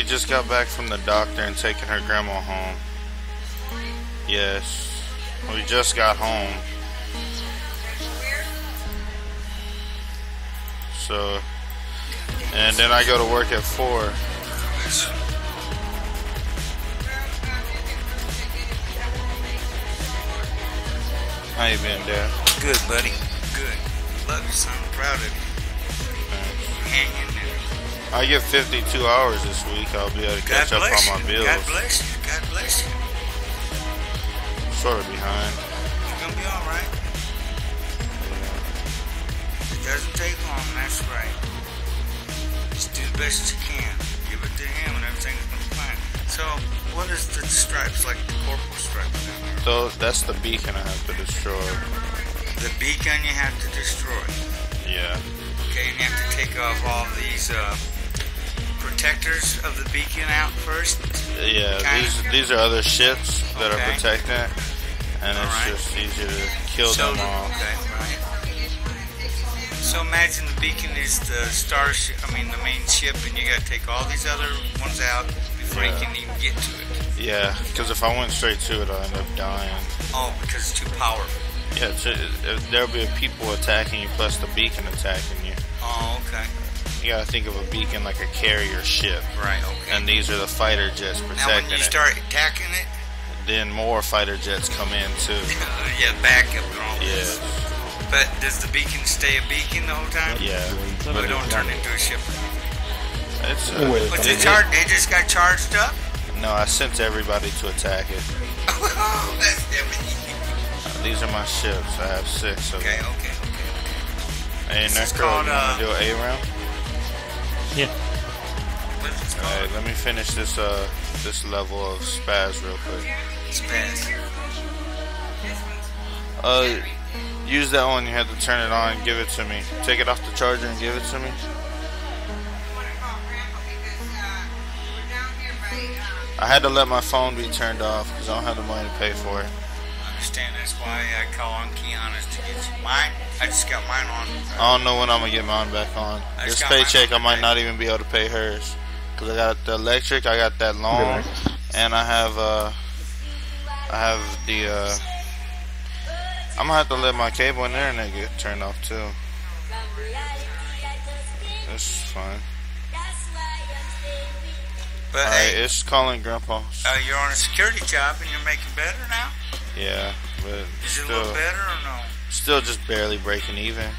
We just got back from the doctor and taking her grandma home. Yes. We just got home. So, and then I go to work at 4. How you been, Dad? Good, buddy. Good. Love you, son. Proud of you. Hanging there. I get 52 hours this week. I'll be able to catch up on my bills. God bless you. God bless you. Sort of behind. You're gonna be all right. It doesn't take long. That's right. Just do the best you can. Give it to him, and everything's gonna be fine. So, what is the stripes like? The corporal stripes down there? So that's the beacon I have to destroy. The beacon you have to destroy. Yeah. Okay, and you have to take off all these uh, protectors of the beacon out first. Yeah, Kinda. these these are other ships that are protecting it, and it's Alright. just easier to kill So them all. Okay, right. So imagine the beacon is the starship, I mean the main ship, and you gotta take all these other ones out before you can even get to it. Yeah, because if I went straight to it, I'll end up dying. Oh, because it's too powerful. Yeah, it's, uh, there'll be people attacking you plus the beacon attacking you. Oh, okay. You gotta think of a beacon like a carrier ship, Right, okay. and these are the fighter jets protecting now when protecting you it. start attacking it, then more fighter jets come in too. yeah, back up and all Yeah, this. But does the beacon stay a beacon the whole time? yeah. But don't turn into a ship. It's, uh, Wait. Was it- it char- It just got charged up? no, I sent everybody to attack it. oh, that's everything. Uh, These are my ships. I have six of Okay, them. okay, okay. Hey, This is Necro, called, you uh, wanna do an A round? Yeah. What is it called? Alright, let me finish this uh this level of spaz real quick. Spaz. Uh, use that one. You have to turn it on. Give it to me. Take it off the charger and give it to me. I had to let my phone be turned off because I don't have the money to pay for it. I understand that's why I call on Keanu's to get you. Mine, I just got mine on. I don't know when I'm gonna get mine back on. I This just got paycheck, I might today. not even be able to pay hers because I got the electric, I got that loan, and I have uh, I have the uh, I'm gonna have to let my cable and internet get turned off too. This is fine. But All right, hey, it's calling Grandpa. uh, you're on a security job and you're making better now. Yeah, but Is it a still, little better or no? still just barely breaking even.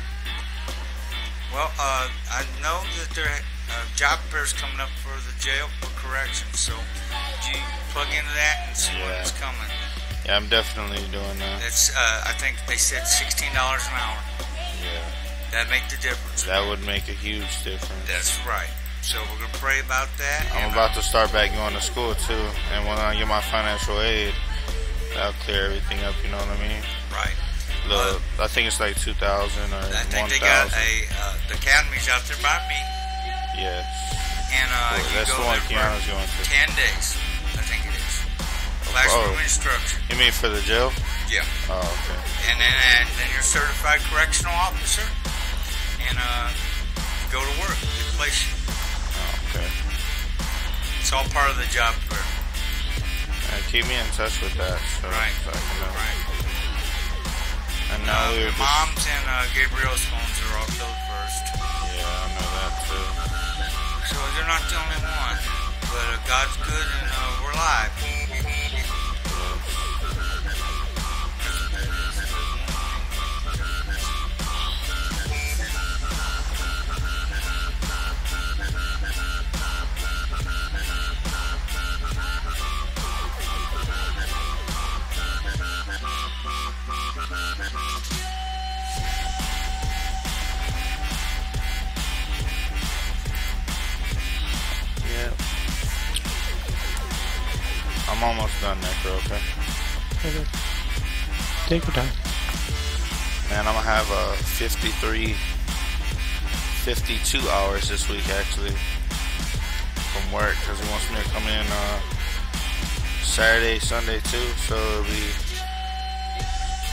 Well, uh, I know that there uh, job fairs coming up for the jail for corrections. So, do you plug into that and see Yeah. it's coming? Yeah, I'm definitely doing that. That's uh, I think they said sixteen dollars an hour. Yeah, That make the difference. that would make a huge difference. That's right. So we're gonna pray about that. I'm about to start back going to school too, and when I get my financial aid, that'll clear everything up. You know what I mean? right. The I think it's like two thousand or I think one they got a uh, the academy's out there by me, Yes, and uh, you that's the one Keanu's going to. ten days. I think it is. Classroom Oh. instruction. You mean for the jail? Yeah. Oh, okay. And then and then you're certified correctional officer, and uh, go to work. Place. It's all part of the job fair. Uh, keep me in touch with that. So, Right. so I know. Right. And now Uh, the mom's and uh, Gabriel's phones are all killed first. Yeah, I know that too. So you're not the only one. But uh, God's good and uh, we're live. I'm almost done, Necro, okay? Okay. Take your time. Man, I'm gonna have uh, 53, 52 hours this week actually from work because he wants me to come in uh, Saturday, Sunday too. So it'll be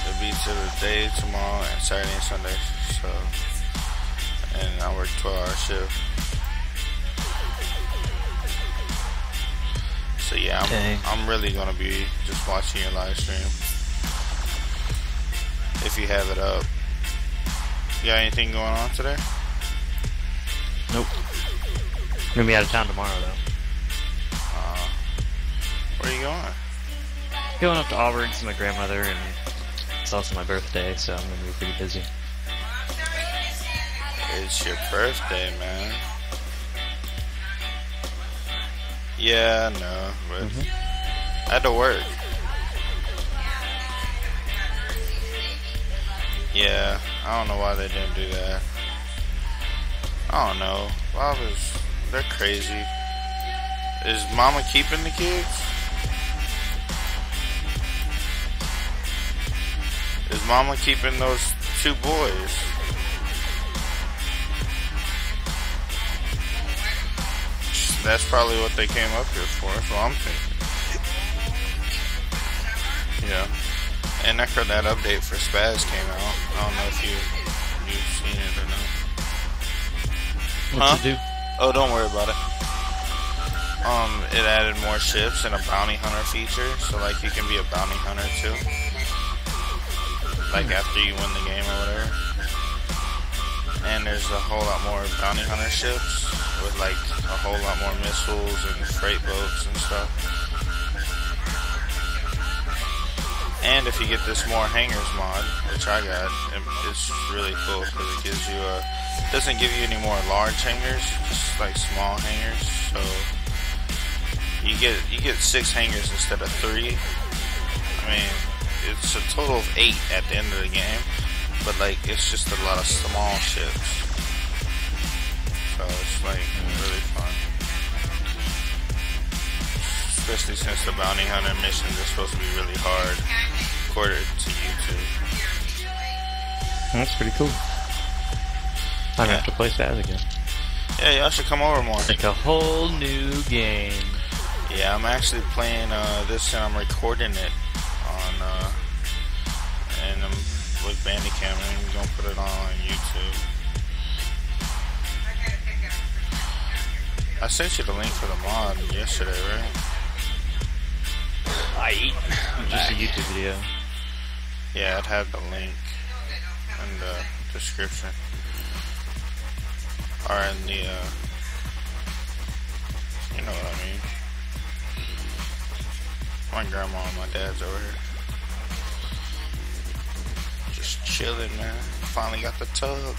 it'll be to the day tomorrow and Saturday and Sunday. So and I work 12 hour shift. Yeah, I'm, Dang. I'm really gonna be just watching your live stream. If you have it up. You got anything going on today? Nope. I'm gonna be out of town tomorrow though. Uh, where are you going? Going up to Auburn to see my grandmother, and it's also my birthday, so I'm gonna be pretty busy. It's your birthday, man. Yeah, no, but mm-hmm. I had to work. Yeah, I don't know why they didn't do that. I don't know. Bob is, they're crazy. Is mama keeping the kids? Is mama keeping those two boys? That's probably what they came up here for. That's what I'm thinking. Yeah. And after that update for Spaz came out, I don't know if you you've seen it or not. What's Huh? it do? Oh, don't worry about it. Um, it added more ships and a bounty hunter feature, so like you can be a bounty hunter too. Like after you win the game or whatever. And there's a whole lot more bounty hunter ships with like a whole lot more missiles and freight boats and stuff. And if you get this more hangars mod, which I got, it's really cool because it gives you a doesn't give you any more large hangars, just like small hangars. So you get you get six hangars instead of three. I mean, it's a total of eight at the end of the game, but like it's just a lot of small ships. So it's like really fun. Especially since the bounty hunter missions are supposed to be really hard, according to YouTube. That's pretty cool. I'm gonna have to play Spaz again. Yeah, y'all should come over more. Like a whole new game. Yeah, I'm actually playing uh, this and I'm recording it Bandicam and I'm gonna put it on YouTube. I sent you the link for the mod yesterday, right? I eat. just a YouTube video. Yeah, it had the link in the description. Or in the, uh, you know what I mean. My grandma and my dad's over here. Just chilling, man. Finally got the tug.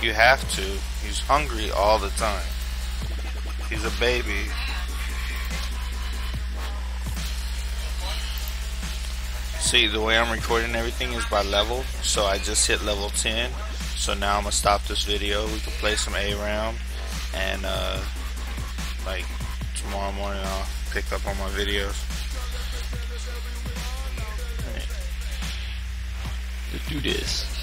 You have to. He's hungry all the time. He's a baby. See, the way I'm recording everything is by level. So I just hit level 10. So now I'm gonna stop this video. We can play some A round, and uh, like tomorrow morning I'll pick up on my videos. Let's do this.